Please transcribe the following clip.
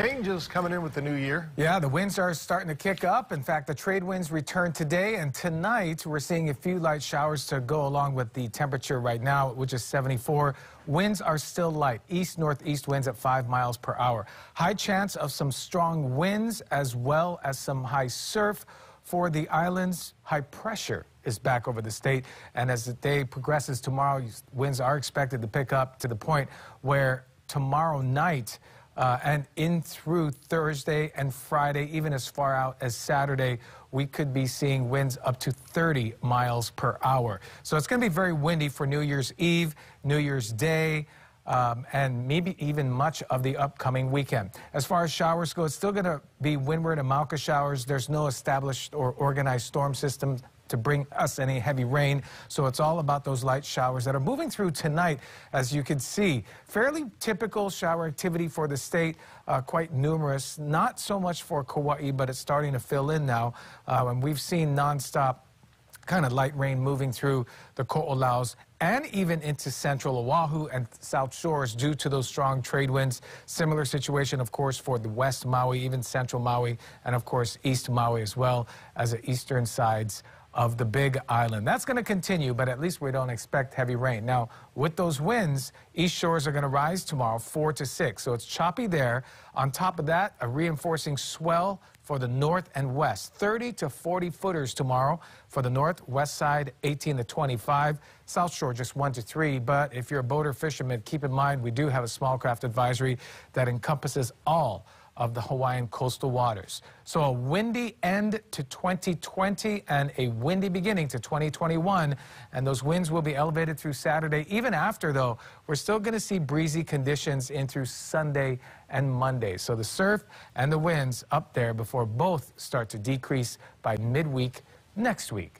Changes coming in with the new year. Yeah, the winds are starting to kick up. In fact, the trade winds return today and tonight. We're seeing a few light showers to go along with the temperature right now, which is 74. Winds are still light, east northeast winds at 5 miles per hour. High chance of some strong winds as well as some high surf for the islands. High pressure is back over the state, and as the day progresses tomorrow, winds are expected to pick up to the point where tomorrow night uh, and in through Thursday and Friday, even as far out as Saturday, we could be seeing winds up to 30 miles per hour. So it's going to be very windy for New Year's Eve, New Year's Day. Um, and maybe even much of the upcoming weekend. As far as showers go, it's still going to be windward and Mauka showers. There's no established or organized storm system to bring us any heavy rain. So it's all about those light showers that are moving through tonight, as you can see. Fairly typical shower activity for the state, uh, quite numerous. Not so much for Kauai, but it's starting to fill in now. Uh, and we've seen nonstop kind of light rain moving through the Ko'olaus and even into central Oahu and South Shores due to those strong trade winds. Similar situation, of course, for the West Maui, even central Maui, and of course, East Maui as well as the eastern sides of the Big Island. That's going to continue, but at least we don't expect heavy rain. Now, with those winds, east shores are going to rise tomorrow 4 to 6, so it's choppy there. On top of that, a reinforcing swell for the north and west. 30 to 40 footers tomorrow for the north, west side 18 to 25. South Shore just 1 to 3. But if you're a boater fisherman, keep in mind we do have a small craft advisory that encompasses all of the Hawaiian coastal waters. So a windy end to 2020 and a windy beginning to 2021. And those winds will be elevated through Saturday. Even after, though, we're still going to see breezy conditions in through Sunday and Monday. So the surf and the winds up there before both start to decrease by midweek next week.